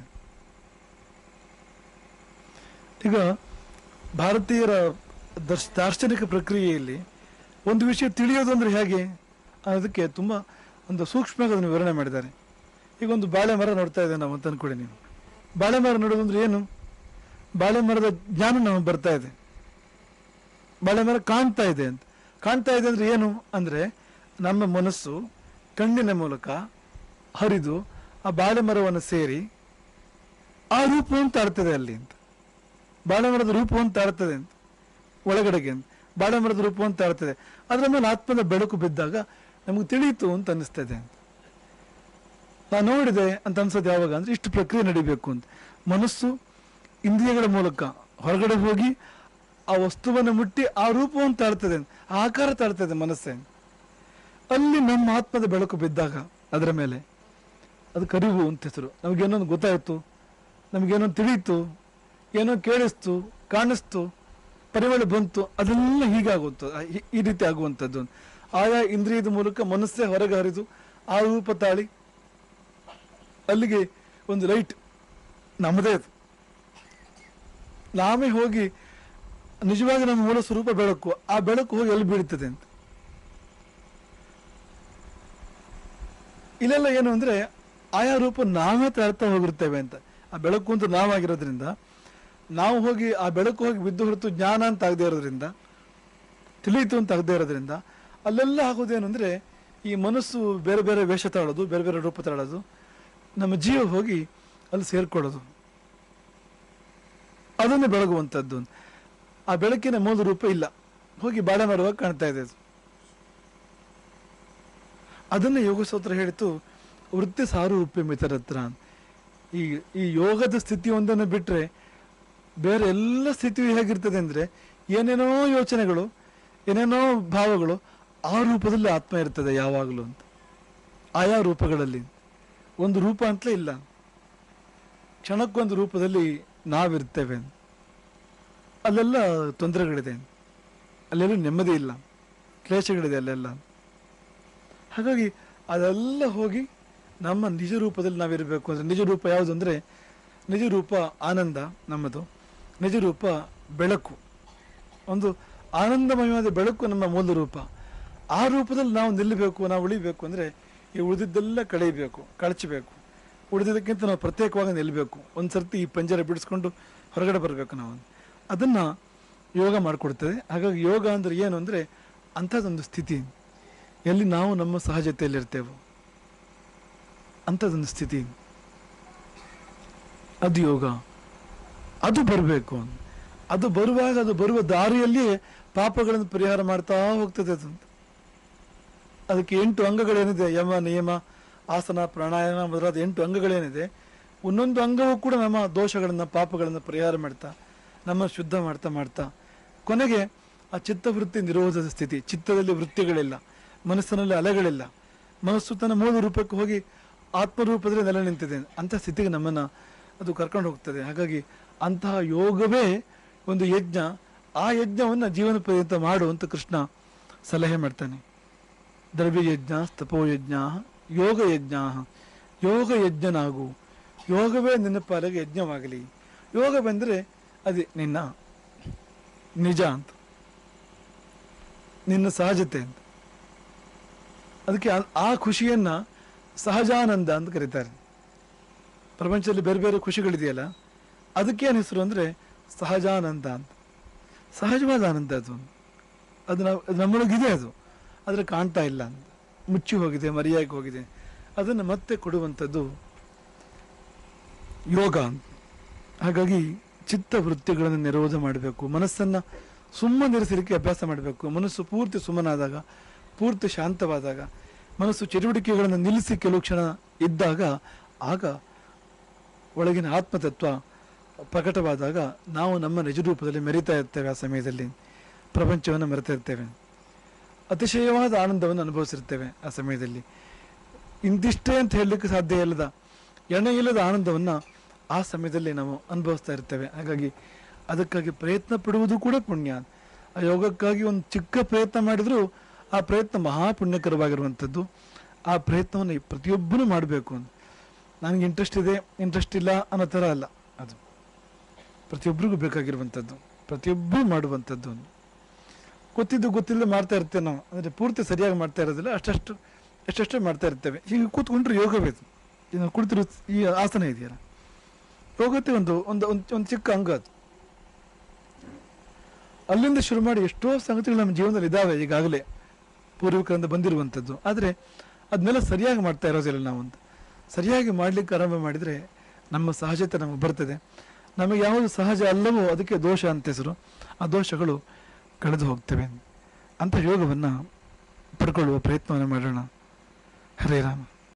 ಈಗ ಭಾರತೀಯರ ದರ್ಶ ದಾರ್ಶನಿಕ ಪ್ರಕ್ರಿಯೆಯಲ್ಲಿ ಒಂದು ವಿಷಯ ತಿಳಿಯೋದು ಅಂದ್ರೆ ಹೇಗೆ? ಅದಕ್ಕೆ ತುಂಬಾ ಒಂದು ಸೂಕ್ಷ್ಮವಾಗಿ ಅದನ್ನು ವಿವರಣೆ ಮಾಡಿದ್ದಾರೆ. ಈಗ ಒಂದು ಬಾಳೆ ಮರ ನೋಡ್ತಾ ಇದ್ದೇವೆ ನಾವು ಅಂತ ಅಂದ್ಕೊಳ್ಳಿ ನೀವು. ಬಾಳೆ ಮರ ನೋಡೋದು ಅಂದ್ರೆ ಏನು? ಬಾಳೆ ಮರದ ಜ್ಞಾನ ನಮಗೆ ಬರ್ತಾ ಇದೆ. ಬಾಳೆ ಮರ ಕಾಣ್ತಾ ಇದೆ ಅಂತ. ಕಾಣ್ತಾ ಇದೆ ಅಂದರೆ ಏನು? ಅಂದ್ರೆ ನಮ್ಮ ಮನಸ್ಸು ಕಣ್ಣಿನ ಮೂಲಕ ಹರಿದು ಆ ಬಾಳೆ ಮರವನ್ನು ಸೇರಿ ಆ ರೂಪವನ್ನು ತಾಡ್ತದೆ ಅಲ್ಲಿ ಅಂತ. ಬಾಳೆ ಮರದ ರೂಪವನ್ನು ತಾಡ್ತದೆ ಅಂತ. ಒಳಗಡೆಗೆ ಬಾಳೆ ಮರದ ರೂಪ ಅಂತ ಹೇಳ್ತದೆ ಅದರ ಮೇಲೆ ಆತ್ಮದ ಬೆಳಕು ಬಿದ್ದಾಗ ನಮಗೆ ತಿಳಿಯಿತು ಅಂತ ಅನ್ನಿಸ್ತದೆ ಅಂತ. ನಾನು ನೋಡಿದೆ ಅಂತ ಅನ್ಸೋದು ಯಾವಾಗ ಅಂದ್ರೆ ಇಷ್ಟು ಪ್ರಕ್ರಿಯೆ ನಡಿಬೇಕು ಅಂತ. ಮನಸ್ಸು ಇಂದ್ರಿಯಗಳ ಮೂಲಕ ಹೊರಗಡೆ ಹೋಗಿ ಆ ವಸ್ತುವನ್ನು ಮುಟ್ಟಿ ಆ ರೂಪವನ್ನು ತಾಳ್ತದೆ ಆಕಾರ ತಾಳ್ತದೆ ಮನಸ್ಸೇ ಅಲ್ಲಿ ನಮ್ಮ ಆತ್ಮದ ಬೆಳಕು ಬಿದ್ದಾಗ ಅದರ ಮೇಲೆ ಅದು ಕರಿವು ಅಂತ ಹೆಸರು. ನಮಗೇನೊಂದು ಗೊತ್ತಾಯಿತು. ನಮಗೇನೊಂದು ತಿಳಿಯಿತು. ಏನೋ ಕೇಳಿಸ್ತು, ಕಾಣಿಸ್ತು. ಪರಿಮಳ ಬಂತು, ಅದೆಲ್ಲ ಹೀಗಾಗುವಂಥ ಈ- ರೀತಿ ಆಗುವಂಥದ್ದು. ಆಯಾ ಇಂದ್ರಿಯದ ಮೂಲಕ ಮನಸ್ಸೇ ಹೊರಗೆ ಹರಿದು, ಆ ರೂಪ ತಾಳಿ ಅಲ್ಲಿಗೆ ಒಂದು ಲೈಟ್ ನಮ್ಮದೇ ಅದು. ನಾವೇ ಹೋಗಿ ನಿಜವಾಗಿ ನಮ್ಮ ಮೂಲ ಸ್ವರೂಪ ಬೆಳಕು, ಆ ಬೆಳಕು ಹೋಗಿ ಎಲ್ಲಿ ಬೀಳ್ತದೆ ಅಂತ. ಇಲ್ಲೆಲ್ಲ ಏನು ಅಂದ್ರೆ ಆಯಾ ರೂಪ ನಾವೇ ತಾಳ್ತಾ ಹೋಗಿರ್ತೇವೆ ಅಂತ. ಆ ಬೆಳಕು ಅಂತ ನಾವಾಗಿರೋದ್ರಿಂದ ನಾವು ಹೋಗಿ ಆ ಬೆಳಕು ಹೋಗಿ ಬಿದ್ದು ಹೊರತು ಜ್ಞಾನ ಅಂತ ಆಗದೆ ಇರೋದ್ರಿಂದ, ತಿಳಿಯಿತು ಅಂತ ಆಗದೆ ಇರೋದ್ರಿಂದ, ಅಲ್ಲೆಲ್ಲ ಆಗೋದೇನು ಅಂದ್ರೆ ಈ ಮನಸ್ಸು ಬೇರೆ ಬೇರೆ ವೇಷ ತಾಳೋದು ಬೇರೆ ಬೇರೆ ರೂಪ ತಾಳೋದು ನಮ್ಮ ಜೀವ ಹೋಗಿ ಅಲ್ಲಿ ಸೇರ್ಕೊಳ್ಳೋದು. ಅದನ್ನೇ ಬೆಳಗುವಂಥದ್ದು ಆ ಬೆಳಕಿನ ಮೂಲ ರೂಪ ಇಲ್ಲ. ಹೋಗಿ ಬಾಳೆ ಮಾಡುವಾಗ ಕಾಣ್ತಾ ಇದೆ ಅದು. ಅದನ್ನ ಯೋಗ ಸೂತ್ರ ಹೇಳಿತು ವೃತ್ತಿ ಸಾರು ಮಿತರತ್ರ ಈ ಈ ಯೋಗದ ಸ್ಥಿತಿ ಒಂದನ್ನು ಬಿಟ್ರೆ ಬೇರೆ ಎಲ್ಲ ಸ್ಥಿತಿಯು ಹೇಗಿರ್ತದೆ ಅಂದರೆ ಏನೇನೋ ಯೋಚನೆಗಳು, ಏನೇನೋ ಭಾವಗಳು ಆ ರೂಪದಲ್ಲಿ ಆತ್ಮ ಇರ್ತದೆ ಯಾವಾಗಲೂ ಅಂತ. ಆಯಾ ರೂಪಗಳಲ್ಲಿ. ಒಂದು ರೂಪ ಅಂತಲೇ ಇಲ್ಲ. ಕ್ಷಣಕ್ಕೊಂದು ರೂಪದಲ್ಲಿ ನಾವಿರ್ತೇವೆ. ಅಲ್ಲೆಲ್ಲ ತೊಂದರೆಗಳಿದೆ. ಅಲ್ಲೆಲ್ಲೂ ನೆಮ್ಮದಿ ಇಲ್ಲ. ಕ್ಲೇಶಗಳಿದೆ ಅಲ್ಲೆಲ್ಲ. ಹಾಗಾಗಿ ಅದೆಲ್ಲ ಹೋಗಿ ನಮ್ಮ ನಿಜ ರೂಪದಲ್ಲಿ ನಾವಿರಬೇಕು ಅಂದರೆ, ನಿಜ ರೂಪ ಯಾವುದು ಅಂದರೆ, ನಿಜ ರೂಪ ಆನಂದ ನಮ್ಮದು. ನಿಜ ರೂಪ ಬೆಳಕು. ಒಂದು ಆನಂದಮಯವಾದ ಬೆಳಕು ನಮ್ಮ ಮೂಲ ರೂಪ. ಆ ರೂಪದಲ್ಲಿ ನಾವು ನಿಲ್ಲಬೇಕು, ನಾವು ಉಳಿಬೇಕು ಅಂದರೆ ಈ ಉಳಿದಿದ್ದೆಲ್ಲ ಕಳೆಯಬೇಕು, ಕಳಚಬೇಕು. ಉಳಿದಿದ್ದಕ್ಕಿಂತ ನಾವು ಪ್ರತ್ಯೇಕವಾಗಿ ನಿಲ್ಲಬೇಕು. ಒಂದು ಸರ್ತಿ ಈ ಪಂಜರ ಬಿಡಿಸ್ಕೊಂಡು ಹೊರಗಡೆ ಬರಬೇಕು ನಾವು. ಅದನ್ನು ಯೋಗ ಮಾಡಿಕೊಡ್ತದೆ. ಹಾಗಾಗಿ ಯೋಗ ಅಂದರೆ ಏನು ಅಂದರೆ ಅಂಥದ್ದೊಂದು ಸ್ಥಿತಿ. ಎಲ್ಲಿ ನಾವು ನಮ್ಮ ಸಹಜತೆಯಲ್ಲಿರ್ತೇವೆ ಅಂಥದ್ದೊಂದು ಸ್ಥಿತಿ. ಅದು ಯೋಗ. ಅದು ಬರಬೇಕು ಅದು ಬರುವಾಗ ಅದು ಬರುವ ದಾರಿಯಲ್ಲಿ ಪಾಪಗಳನ್ನು ಪರಿಹಾರ ಮಾಡ್ತಾ ಹೋಗ್ತದೆ ಅದು. ಅದಕ್ಕೆ ಎಂಟು ಅಂಗಗಳೇನಿದೆ, ಯಮ, ನಿಯಮ, ಆಸನ, ಪ್ರಾಣಾಯಾಮ ಮೊದಲಾದ ಎಂಟು ಅಂಗಗಳೇನಿದೆ, ಒಂದೊಂದು ಅಂಗವೂ ಕೂಡ ನಮ್ಮ ದೋಷಗಳನ್ನು, ಪಾಪಗಳನ್ನು ಪರಿಹಾರ ಮಾಡ್ತಾ, ನಮ್ಮ ಶುದ್ಧ ಮಾಡ್ತಾ ಮಾಡ್ತಾ. ಕೊನೆಗೆ ಆ ಚಿತ್ತವೃತ್ತಿ ನಿರೋಧದ ಸ್ಥಿತಿ. ಚಿತ್ತದಲ್ಲಿ ವೃತ್ತಿಗಳಿಲ್ಲ, ಮನಸ್ಸಿನಲ್ಲಿ ಅಲೆಗಳಿಲ್ಲ. ಮನಸ್ಸು ತನ್ನ ಮೂಲ ರೂಪಕ್ಕೆ ಹೋಗಿ ಆತ್ಮರೂಪದಲ್ಲಿ ನೆಲೆ ನಿಂತಿದೆ. ಅಂಥ ಸ್ಥಿತಿಗೆ ನಮ್ಮನ್ನು ಅದು ಕರ್ಕೊಂಡು ಹೋಗ್ತದೆ. ಹಾಗಾಗಿ ಅಂತಹ ಯೋಗವೇ ಒಂದು ಯಜ್ಞ. ಆ ಯಜ್ಞವನ್ನು ಜೀವನ ಪರ್ಯಂತ ಮಾಡು ಅಂತ ಕೃಷ್ಣ ಸಲಹೆ ಮಾಡ್ತಾನೆ. ದ್ರವ್ಯ ಯಜ್ಞ, ತಪೋ ಯಜ್ಞ, ಯೋಗ ಯಜ್ಞ. ಯೋಗ ಯಜ್ಞನಾಗು. ಯೋಗವೇ ನಿನ್ನ ಪಾಲಿಗೆ ಯಜ್ಞವಾಗಲಿ. ಯೋಗ ಬಂದರೆ ಅದೇ ನಿನ್ನ ನಿಜ ಅಂತ. ನಿನ್ನ ಸಹಜತೆ ಅಂತ. ಅದಕ್ಕೆ ಆ- ಖುಷಿಯನ್ನ ಸಹಜಾನಂದ ಅಂತ ಕರೀತಾರೆ. ಪ್ರಪಂಚದಲ್ಲಿ ಬೇರೆ ಬೇರೆ ಖುಷಿಗಳಿದೆಯಲ್ಲ? ಅದಕ್ಕೇನು ಹೆಸರು ಅಂದರೆ ಸಹಜಾನಂದ ಅಂತ. ಸಹಜವಾದ ಆನಂದ ಅದು. ಅದು ನಾವು ನಮ್ಮೊಳಗಿದೆ ಅದು. ಆದರೆ ಕಾಣ್ತಾ ಇಲ್ಲ ಅಂತ. ಮುಚ್ಚಿ ಹೋಗಿದೆ, ಮರೆಯಾಗಿ ಹೋಗಿದೆ. ಅದನ್ನು ಮತ್ತೆ ಕೊಡುವಂಥದ್ದು ಯೋಗ ಅಂತ. ಹಾಗಾಗಿ ಚಿತ್ತ ವೃತ್ತಿಗಳನ್ನು ನಿರೋಧ ಮಾಡಬೇಕು. ಮನಸ್ಸನ್ನು ಸುಮ್ಮನಿರಿಸಲಿಕ್ಕೆ ಅಭ್ಯಾಸ ಮಾಡಬೇಕು. ಮನಸ್ಸು ಪೂರ್ತಿ ಸುಮ್ಮನಾದಾಗ, ಪೂರ್ತಿ ಶಾಂತವಾದಾಗ, ಮನಸ್ಸು ಚಟುವಟಿಕೆಗಳನ್ನು ನಿಲ್ಲಿಸಿ ಕೆಲವು ಕ್ಷಣ ಇದ್ದಾಗ, ಆಗ ಒಳಗಿನ ಆತ್ಮತತ್ವ ಪ್ರಕಟವಾದಾಗ ನಾವು ನಮ್ಮ ನಿಜ ರೂಪದಲ್ಲಿ ಮೆರಿತಾ ಇರ್ತೇವೆ ಆ ಸಮಯದಲ್ಲಿ. ಪ್ರಪಂಚವನ್ನು ಮೆರೆತಾ ಇರ್ತೇವೆ. ಅತಿಶಯವಾದ ಆನಂದವನ್ನು ಅನುಭವಿಸಿರ್ತೇವೆ ಆ ಸಮಯದಲ್ಲಿ. ಇಂತಿಷ್ಟೇ ಅಂತ ಹೇಳಲಿಕ್ಕೆ ಸಾಧ್ಯ ಇಲ್ಲದ ಎಣೆ ಇಲ್ಲದ ಆನಂದವನ್ನು ಆ ಸಮಯದಲ್ಲಿ ನಾವು ಅನುಭವಿಸ್ತಾ ಇರ್ತೇವೆ. ಹಾಗಾಗಿ ಅದಕ್ಕಾಗಿ ಪ್ರಯತ್ನ ಪಡುವುದು ಕೂಡ ಪುಣ್ಯ. ಆ ಯೋಗಕ್ಕಾಗಿ ಒಂದು ಚಿಕ್ಕ ಪ್ರಯತ್ನ ಮಾಡಿದರೂ ಆ ಪ್ರಯತ್ನ ಮಹಾ ಪುಣ್ಯಕರವಾಗಿರುವಂಥದ್ದು. ಆ ಪ್ರಯತ್ನವನ್ನು ಪ್ರತಿಯೊಬ್ಬರೂ ಮಾಡಬೇಕು ನನಗೆ ಇಂಟ್ರೆಸ್ಟ್ ಇದೆ ಇಂಟ್ರೆಸ್ಟ್ ಇಲ್ಲ ಅನ್ನೋ ಥರ ಅಲ್ಲ. ಪ್ರತಿಯೊಬ್ಬರಿಗೂ ಬೇಕಾಗಿರುವಂಥದ್ದು, ಪ್ರತಿಯೊಬ್ಬರು ಮಾಡುವಂಥದ್ದು ಗೊತ್ತಿದ್ದು ಗೊತ್ತಿಲ್ಲದೆ ಮಾಡ್ತಾ ಇರ್ತೇವೆ ನಾವು. ಅಂದರೆ ಪೂರ್ತಿ ಸರಿಯಾಗಿ ಮಾಡ್ತಾ ಇರೋದಿಲ್ಲ, ಅಷ್ಟಷ್ಟು ಎಷ್ಟೆಷ್ಟೇ ಮಾಡ್ತಾ ಇರ್ತೇವೆ. ಹೀಗೆ ಕೂತ್ಕೊಂಡ್ರೆ ಯೋಗವೇ ಇದು ಕುಳಿತಿರೋ ಈ ಆಸನ ಇದೆಯಲ್ಲ? ಯೋಗತೆ ಒಂದು ಒಂದು ಒಂದು ಚಿಕ್ಕ ಅಂಗ ಅದು. ಅಲ್ಲಿಂದ ಶುರು ಮಾಡಿ ಎಷ್ಟೋ ಸಂಗತಿಗಳು ನಮ್ಮ ಜೀವನದಲ್ಲಿ ಇದ್ದಾವೆ ಈಗಾಗಲೇ ಪೂರ್ವಿಕರಿಂದ ಬಂದಿರುವಂಥದ್ದು. ಆದರೆ ಅದನ್ನೆಲ್ಲ ಸರಿಯಾಗಿ ಮಾಡ್ತಾ ಇರೋದಿಲ್ಲ ನಾವೊಂದು. ಸರಿಯಾಗಿ ಮಾಡಲಿಕ್ಕೆ ಆರಂಭ ಮಾಡಿದರೆ ನಮ್ಮ ಸಹಜತೆ ನಮಗೆ ಬರ್ತದೆ. ನಮಗೆ ಯಾವುದು ಸಹಜ ಅಲ್ಲವೋ ಅದಕ್ಕೆ ದೋಷ ಅಂತ ಹೆಸರು. ಆ ದೋಷಗಳು ಕಳೆದು ಹೋಗ್ತವೆ ಅಂತ ಯೋಗವನ್ನು ಪಡ್ಕೊಳ್ಳುವ ಪ್ರಯತ್ನವನ್ನು ಮಾಡೋಣ. ಹರೇ ರಾಮ.